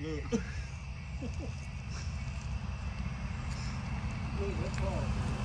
Look. Look, that's all.